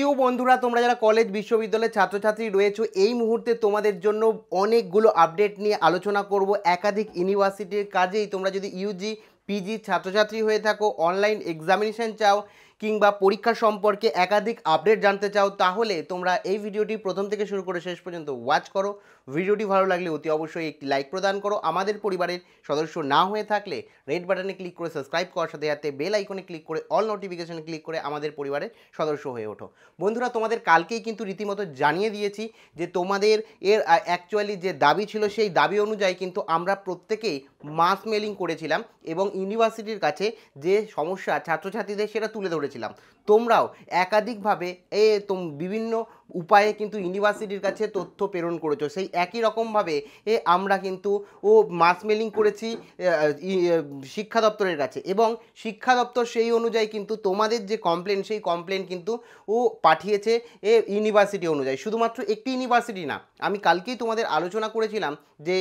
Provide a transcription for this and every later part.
প্রিয় বন্ধুরা, তোমরা যারা কলেজ, বিশ্ববিদ্যালয়ের ছাত্রছাত্রী রয়েছো, এই মুহূর্তে তোমাদের জন্য অনেকগুলো আপডেট নিয়ে আলোচনা করব একাধিক ইউনিভার্সিটির কাজেই। তোমরা যদি ইউজি, পিজি ছাত্রছাত্রী হয়ে থাকো, অনলাইন এক্সামিনেশান চাও কিংবা পরীক্ষা সম্পর্কে একাধিক আপডেট জানতে চাও, তাহলে তোমরা এই ভিডিওটি প্রথম থেকে শুরু করে শেষ পর্যন্ত ওয়াচ করো। ভিডিওটি ভালো লাগলে অতি অবশ্যই একটি লাইক প্রদান করো। আমাদের পরিবারের সদস্য না হয়ে থাকলে রেড বাটনে ক্লিক করে সাবস্ক্রাইব করার সাথে সাথে বেল আইকনে ক্লিক করে অল নোটিফিকেশনে ক্লিক করে আমাদের পরিবারের সদস্য হয়ে ওঠো। বন্ধুরা, তোমাদের কালকেই কিন্তু রীতিমতো জানিয়ে দিয়েছি যে তোমাদের এর অ্যাকচুয়ালি যে দাবি ছিল, সেই দাবি অনুযায়ী কিন্তু আমরা প্রত্যেকেই মাস মেলিং করেছিলাম এবং ইউনিভার্সিটির কাছে যে সমস্যা ছাত্রছাত্রীদের, সেটা তুলে ধরেছিলাম তোমরাও একাধিকভাবে এ তোম বিভিন্ন উপায়ে কিন্তু ইউনিভার্সিটির কাছে তথ্য প্রেরণ করেছ। সেই একই রকমভাবে এ আমরা কিন্তু ও মাস মেলিং করেছি শিক্ষা দপ্তরের কাছে। এবং শিক্ষা দপ্তর সেই অনুযায়ী কিন্তু তোমাদের যে কমপ্লেন সেই কমপ্লেন কিন্তু ও পাঠিয়েছে এ ইউনিভার্সিটি অনুযায়ী। শুধুমাত্র একটি ইউনিভার্সিটি না, আমি কালকেই তোমাদের আলোচনা করেছিলাম যে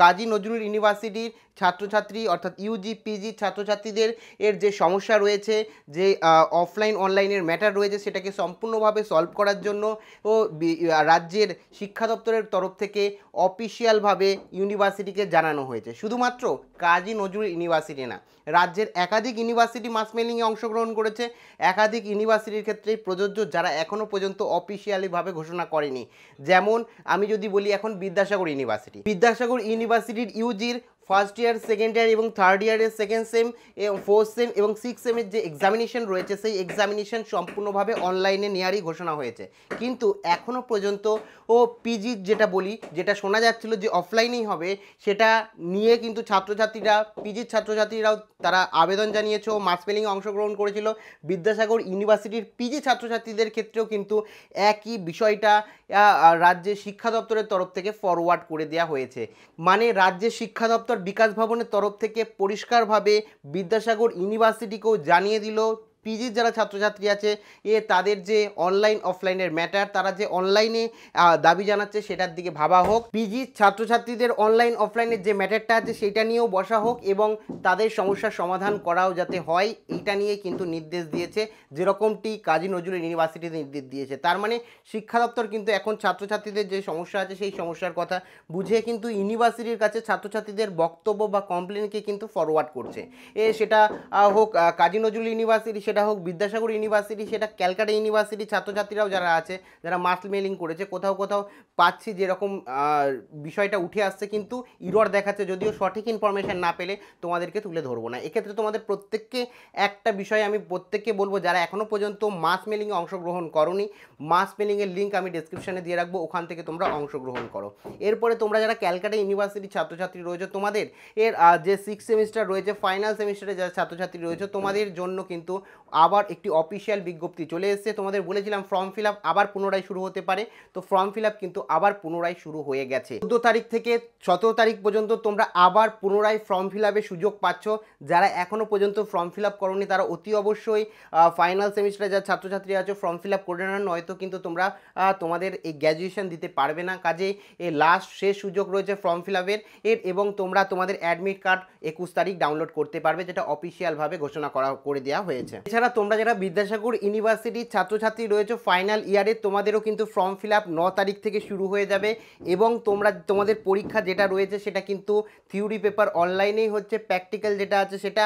কাজী নজরুল ইউনিভার্সিটির ছাত্রছাত্রী অর্থাৎ ইউজি, পিজি ছাত্রছাত্রীদের এর যে সমস্যা রয়েছে, যে অফলাইন অনলাইনের ম্যাটার রয়েছে, সেটাকে সম্পূর্ণভাবে সলভ করার জন্য ও রাজ্যের শিক্ষা দপ্তরের তরফ থেকে অফিসিয়ালভাবে ইউনিভার্সিটিকে জানানো হয়েছে। শুধুমাত্র কাজী নজরুল ইউনিভার্সিটি না, রাজ্যের একাধিক ইউনিভার্সিটি মাস মেলিংয়ে অংশগ্রহণ করেছে। একাধিক ইউনিভার্সিটির ক্ষেত্রে প্রযোজ্য যারা এখনও পর্যন্ত অফিসিয়ালিভাবে ঘোষণা করেনি। যেমন আমি যদি বলি এখন বিদ্যাসাগর ইউনিভার্সিটি। বিদ্যাসাগর ইউনিভার্সিটির ইউজির ফার্স্ট ইয়ার, সেকেন্ড ইয়ার এবং থার্ড ইয়ারের সেকেন্ড সেম ফোর্থ সেম এবং সিক্স সেমের যে এক্সামিনেশন রয়েছে, সেই এক্সামিনেশন সম্পূর্ণভাবে অনলাইনে নেওয়ারই ঘোষণা হয়েছে। কিন্তু এখনও পর্যন্ত, ও পিজি যেটা বলি, যেটা শোনা যাচ্ছিল যে অফলাইনেই হবে, সেটা নিয়ে কিন্তু ছাত্রছাত্রীরা পিজির ছাত্রছাত্রীরাও তারা আবেদন জানিয়েছে, ও মাস পেলিংয়ে অংশগ্রহণ করেছিল। বিদ্যাসাগর ইউনিভার্সিটির পিজি ছাত্রছাত্রীদের ক্ষেত্রেও কিন্তু একই বিষয়টা রাজ্যের শিক্ষা দপ্তরের তরফ থেকে ফরওয়ার্ড করে দেওয়া হয়েছে। মানে রাজ্যের শিক্ষা দপ্তর বিকাশ ভবনের তরফ থেকে পরিষ্কারভাবে বিদ্যাসাগর ইউনিভার্সিটিকেও জানিয়ে দিল পিজির যারা ছাত্রছাত্রী আছে, এ তাদের যে অনলাইন অফলাইনের ম্যাটার তারা যে অনলাইনে দাবি জানাচ্ছে সেটার দিকে ভাবা হোক। পিজির ছাত্রছাত্রীদের অনলাইন অফলাইনের যে ম্যাটারটা আছে সেটা নিয়েও বসা হোক এবং তাদের সমস্যার সমাধান করাও যাতে হয়, এইটা নিয়ে কিন্তু নির্দেশ দিয়েছে। যেরকমটি কাজী নজরুল ইউনিভার্সিটিতে নির্দেশ দিয়েছে। তার মানে শিক্ষা দপ্তর কিন্তু এখন ছাত্রছাত্রীদের যে সমস্যা আছে সেই সমস্যার কথা বুঝে কিন্তু ইউনিভার্সিটির কাছে ছাত্রছাত্রীদের বক্তব্য বা কমপ্লেনকে কিন্তু ফরওয়ার্ড করছে। এ সেটা হোক কাজী নজরুল ইউনিভার্সিটি সেটা হোক বিদ্যাসাগর ইউনিভার্সিটি, সেটা ক্যালকাটা ইউনিভার্সিটি ছাত্রছাত্রীরাও যারা আছে, যারা মাস মেলিং করেছে, কোথাও কোথাও পাচ্ছি যেরকম বিষয়টা উঠে আসছে, কিন্তু ইরর দেখাচ্ছে, যদিও সঠিক ইনফরমেশন না পেলে তোমাদেরকে তুলে ধরবো না। এক্ষেত্রে তোমাদের প্রত্যেককে একটা বিষয় আমি প্রত্যেককে বলব, যারা এখনও পর্যন্ত মাস মেলিংয়ে অংশগ্রহণ করনি মাস মেলিংয়ের লিঙ্ক আমি ডিসক্রিপশনে দিয়ে রাখব, ওখান থেকে তোমরা অংশগ্রহণ করো। এরপরে তোমরা যারা ক্যালকাটা ইউনিভার্সিটির ছাত্রছাত্রী রয়েছে, তোমাদের এর যে সিক্স সেমিস্টার রয়েছে ফাইনাল সেমিস্টারে যারা ছাত্রছাত্রী রয়েছে, তোমাদের জন্য কিন্তু আবার একটি অফিসিয়াল বিজ্ঞপ্তি চলে এসেছে। তোমাদের বলেছিলাম ফর্ম ফিল আবার পুনরায় শুরু হতে পারে। তো ফর্ম ফিল কিন্তু আবার পুনরায় শুরু হয়ে গেছে। চোদ্দ তারিখ থেকে সতেরো তারিখ পর্যন্ত তোমরা আবার পুনরায় ফর্ম ফিল সুযোগ পাচ্ছ। যারা এখনও পর্যন্ত ফর্ম ফিল আপ করনি, তারা অতি অবশ্যই ফাইনাল সেমিস্টারে যারা ছাত্রছাত্রী আছে ফর্ম ফিল আপ করে না নয়তো কিন্তু তোমরা তোমাদের এই গ্র্যাজুয়েশন দিতে পারবে না। কাজে এই লাস্ট শেষ সুযোগ রয়েছে ফর্ম ফিল আপের এর। এবং তোমরা তোমাদের অ্যাডমিট কার্ড একুশ তারিখ ডাউনলোড করতে পারবে, যেটা অফিসিয়ালভাবে ঘোষণা করা, করে দেওয়া হয়েছে। এছাড়া তোমরা যারা বিদ্যাসাগর ইউনিভার্সিটির ছাত্রছাত্রী রয়েছে ফাইনাল ইয়ারে তোমাদেরও কিন্তু ফর্ম ফিল আপ ন তারিখ থেকে শুরু হয়ে যাবে এবং তোমরা, তোমাদের পরীক্ষা যেটা রয়েছে সেটা কিন্তু থিওরি পেপার অনলাইনেই হচ্ছে প্র্যাকটিক্যাল যেটা আছে সেটা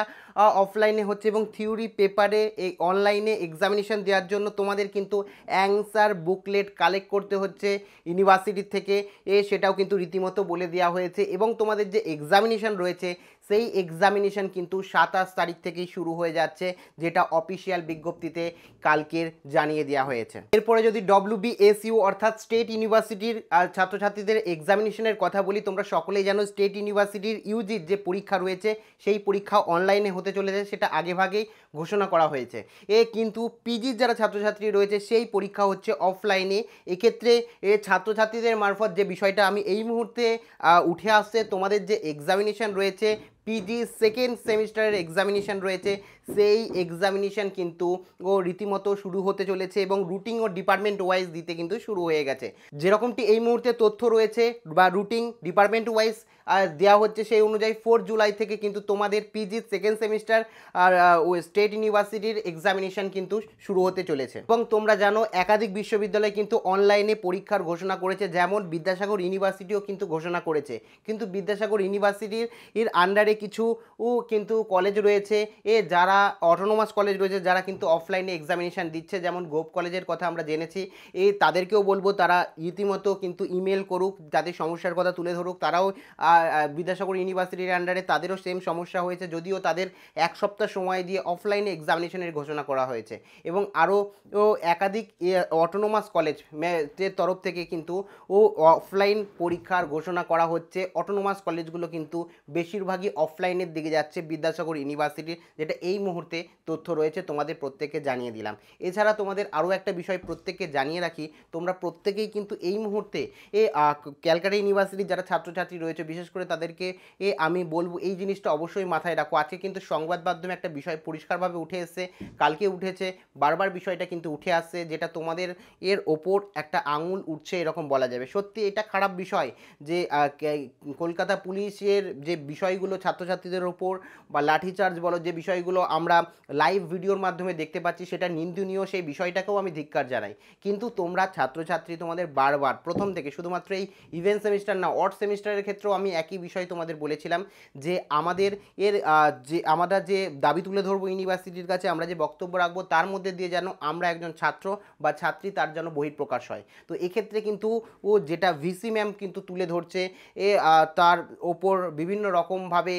অফলাইনে হচ্ছে এবং থিওরি পেপারে এই অনলাইনে এক্সামিনেশন দেওয়ার জন্য তোমাদের কিন্তু অ্যান্সার বুকলেট কালেক্ট করতে হচ্ছে ইউনিভার্সিটির থেকে, এ সেটাও কিন্তু রীতিমতো বলে দেওয়া হয়েছে এবং তোমাদের যে এক্সামিনেশন রয়েছে, সেই এক্সামিনেশন কিন্তু সাতাশ তারিখ থেকেই শুরু হয়ে যাচ্ছে, যেটা অফিসিয়াল বিজ্ঞপ্তিতে কালকের জানিয়ে দেওয়া হয়েছে। এরপরে যদি ডব্লিউবিএসইউ অর্থাৎ স্টেট ইউনিভার্সিটির ছাত্রছাত্রীদের এক্সামিনেশনের কথা বলি, তোমরা সকলেই জানো স্টেট ইউনিভার্সিটির ইউজির যে পরীক্ষা রয়েছে, সেই পরীক্ষা অনলাইনে হতে চলেছে, সেটা আগেভাগেই ঘোষণা করা হয়েছে। এ কিন্তু পিজির যারা ছাত্রছাত্রী রয়েছে, সেই পরীক্ষা হচ্ছে অফলাইনে এক্ষেত্রে এ ছাত্রছাত্রীদের মারফত যে বিষয়টা আমি এই মুহূর্তে উঠে আসছে, তোমাদের যে এক্সামিনেশন রয়েছে, পিজি সেকেন্ড সেমিস্টারের এক্সামিনেশন রয়েছে, সেই এক্সামিনেশন কিন্তু ও রীতিমতো শুরু হতে চলেছে এবং রুটিং ও ডিপার্টমেন্ট ওয়াইজ দিতে কিন্তু শুরু হয়ে গেছে। যেরকমটি এই মুহূর্তে তথ্য রয়েছে বা রুটিং ডিপার্টমেন্ট ওয়াইজ দেওয়া হচ্ছে সেই অনুযায়ী ফোর জুলাই থেকে কিন্তু তোমাদের পিজি সেকেন্ড সেমিস্টার আর স্টেট ইউনিভার্সিটির এক্সামিনেশন কিন্তু শুরু হতে চলেছে। এবং তোমরা জানো, একাধিক বিশ্ববিদ্যালয় কিন্তু অনলাইনে পরীক্ষার ঘোষণা করেছে, যেমন বিদ্যাসাগর ইউনিভার্সিটিও কিন্তু ঘোষণা করেছে। কিন্তু বিদ্যাসাগর ইউনিভার্সিটির এর আন্ডারে কিছু কিন্তু কলেজ রয়েছে, এ যারা অটোনোমাস কলেজ রয়েছে, যারা কিন্তু অফলাইনে এক্সামিনেশন দিচ্ছে, যেমন গোপ কলেজের কথা আমরা জেনেছি এই তাদেরকেও বলব, তারা রীতিমতো কিন্তু ইমেল করুক, যাদের সমস্যার কথা তুলে ধরুক, তারাও বিদ্যাসাগর ইউনিভার্সিটির আন্ডারে তাদেরও সেম সমস্যা হয়েছে, যদিও তাদের এক সপ্তাহ সময় দিয়ে অফলাইনে এক্সামিনেশনের ঘোষণা করা হয়েছে। এবং আরও একাধিক অটোনোমাস কলেজ তরফ থেকে কিন্তু ও অফলাইন পরীক্ষার ঘোষণা করা হচ্ছে। অটোনোমাস কলেজগুলো কিন্তু বেশিরভাগই অফলাইনের দিকে যাচ্ছে বিদ্যাসাগর ইউনিভার্সিটির, যেটা এই মুহূর্তে তথ্য রয়েছে, তোমাদের প্রত্যেককে জানিয়ে দিলাম। এছাড়া তোমাদের আরও একটা বিষয় প্রত্যেককে জানিয়ে রাখি, তোমরা প্রত্যেকেই কিন্তু এই মুহূর্তে, এ ক্যালকাটা ইউনিভার্সিটির যারা ছাত্রছাত্রী রয়েছে, বিশেষ করে তাদেরকে এ আমি বলব, এই জিনিসটা অবশ্যই মাথায় রাখো। আজকে কিন্তু সংবাদ মাধ্যমে একটা বিষয় পরিষ্কারভাবে উঠে এসেছে, কালকে উঠেছে, বারবার বিষয়টা কিন্তু উঠে আসছে, যেটা তোমাদের এর ওপর একটা আঙুল উঠছে এরকম বলা যাবে। সত্যি এটা খারাপ বিষয় যে কলকাতা পুলিশের যে বিষয়গুলো ছাত্রছাত্রীদের ওপর বা লাঠিচার্জ বলো, যে বিষয়গুলো আমরা লাইভ ভিডিওর মাধ্যমে দেখতে পাচ্ছি, সেটা নিন্দনীয়, সেই বিষয়টাকেও আমি ধিক্কার জানাই। কিন্তু তোমরা ছাত্রছাত্রী তোমাদের বারবার, প্রথম থেকে শুধুমাত্র এই ইভেন্ট সেমিস্টার না অড সেমিস্টারের ক্ষেত্রেও আমি একই বিষয় তোমাদের বলেছিলাম যে আমাদের এর যে আমরা যে দাবি তুলে ধরবো ইউনিভার্সিটির কাছে, আমরা যে বক্তব্য রাখব তার মধ্যে দিয়ে যেন আমরা একজন ছাত্র বা ছাত্রী তার যেন বহিঃপ্রকাশ হয়। তো এক্ষেত্রে কিন্তু ও যেটা ভিসি ম্যাম কিন্তু তুলে ধরছে, এ তার ওপর বিভিন্ন রকমভাবে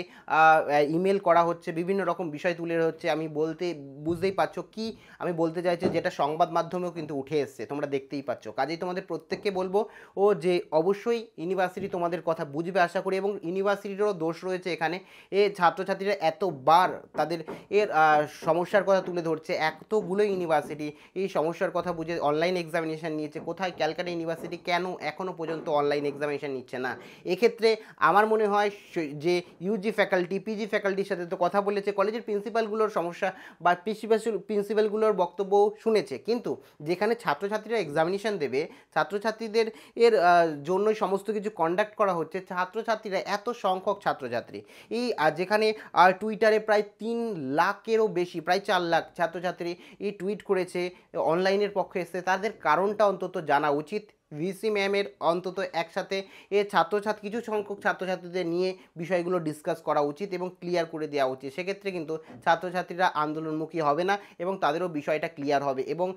ইমেল করা হচ্ছে, বিভিন্ন রকম বিষয় তুলে হচ্ছে আমি বলতে, বুঝতেই পারছ কি? আমি বলতে চাইছি যেটা সংবাদ মাধ্যমেও কিন্তু উঠে এসছে, তোমরা দেখতেই পাচ্ছ। কাজেই তোমাদের প্রত্যেককে বলব, ও যে অবশ্যই ইউনিভার্সিটি তোমাদের কথা বুঝবে আশা করি এবং ইউনিভার্সিটিরও দোষ রয়েছে এখানে। এ ছাত্রছাত্রীরা এতবার তাদের এর সমস্যার কথা তুলে ধরছে। এতগুলো ইউনিভার্সিটি এই সমস্যার কথা বুঝে অনলাইন এক্সামিনেশন নিয়েছে। কোথায় ক্যালকাটা ইউনিভার্সিটি কেন এখনও পর্যন্ত অনলাইন এক্সামিনেশন নিচ্ছে না? এক্ষেত্রে আমার মনে হয় যে ইউজি ফ্যাকাল্টি পিজি ফ্যাকাল্টির সাথে তো কথা বলেছে কলেজের প্রিন্সিপালগুলোর সমস্যা বা প্রিন্সিপাল প্রিন্সিপালগুলোর বক্তব্য শুনেছে। কিন্তু যেখানে ছাত্রছাত্রীরা এক্সামিনেশন দেবে ছাত্রছাত্রীদের এর আহ, জন্যই সমস্ত কিছু কন্ডাক্ট করা হচ্ছে। ছাত্রছাত্রীরা, এত সংখ্যক ছাত্রছাত্রী। এই যেখানে টুইটারে প্রায় তিন লাখেরও বেশি, প্রায় চার লাখ ছাত্রছাত্রী এই টুইট করেছে, অনলাইনের পক্ষে এসে তাদের কারণটা অন্তত জানা উচিত। ভিসি ম্যামের অন্তত একসাথে এ ছাত্রছাত্রী, কিছু সংখ্যক ছাত্রছাত্রীদের নিয়ে বিষয়গুলো ডিসকাস করা উচিত এবং ক্লিয়ার করে দেওয়া উচিত। সেক্ষেত্রে কিন্তু ছাত্রছাত্রীরা আন্দোলনমুখী হবে না এবং তাদেরও বিষয়টা ক্লিয়ার হবে এবং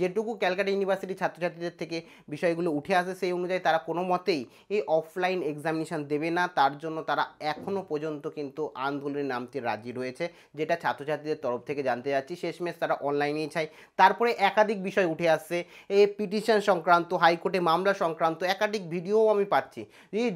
যেটুকু ক্যালকাটা ইউনিভার্সিটি ছাত্রছাত্রীদের থেকে বিষয়গুলো উঠে আসে সেই অনুযায়ী তারা কোনো মতেই এই অফলাইন এক্সামিনেশন দেবে না। তার জন্য তারা এখনও পর্যন্ত কিন্তু আন্দোলনে নামতে রাজি রয়েছে, যেটা ছাত্রছাত্রীদের তরফ থেকে জানতে যাচ্ছি শেষমেশ তারা অনলাইনেই চাই তারপরে একাধিক বিষয় উঠে আসছে। এই পিটিশন সংক্রান্ত হাইকোর্টে মামলা সংক্রান্ত একাধিক ভিডিওও আমি পাচ্ছি।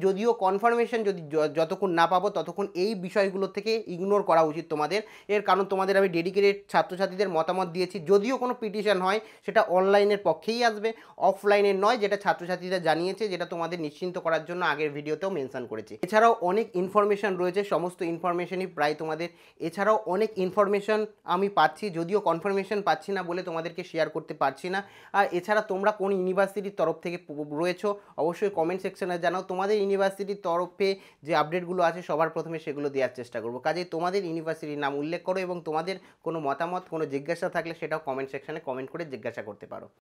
যদিও কনফার্মেশন যদি যতক্ষণ না পাবো ততক্ষণ এই বিষয়গুলো থেকে ইগনোর করা উচিত তোমাদের। এর কারণ তোমাদের আমি ডেডিকেটেড ছাত্রছাত্রীদের মতামত দিয়েছি। যদিও কোনো পিটিশন হয়, সেটা অনলাইনের পক্ষেই আসবে। অফলাইনের নয়, যেটা ছাত্রছাত্রীরা জানিয়েছে, যেটা তোমাদের নিশ্চিন্ত করার জন্য আগের ভিডিওতেও মেনশন করেছি। এছাড়াও অনেক ইনফরমেশন রয়েছে, সমস্ত ইনফরমেশনই প্রায় তোমাদের। এছাড়াও অনেক ইনফরমেশন আমি পাচ্ছি, যদিও কনফার্মেশন পাচ্ছি না বলে তোমাদেরকে শেয়ার করতে পারছি না। আর এছাড়া তোমরা কোন ইউনিভার্সিটির থেকে রয়েছে রয়েছো, অবশ্যই কমেন্ট সেকশনে জানাও। তোমাদের ইউনিভার্সিটির তরফে যে আপডেটগুলো আছে, সবার প্রথমে সেগুলো দেওয়ার চেষ্টা করব। কাজেই তোমাদের ইউনিভার্সিটির নাম উল্লেখ করো এবং তোমাদের কোনো মতামত, কোনো জিজ্ঞাসা থাকলে সেটাও কমেন্ট সেকশনে কমেন্ট করে জিজ্ঞাসা করতে পারো।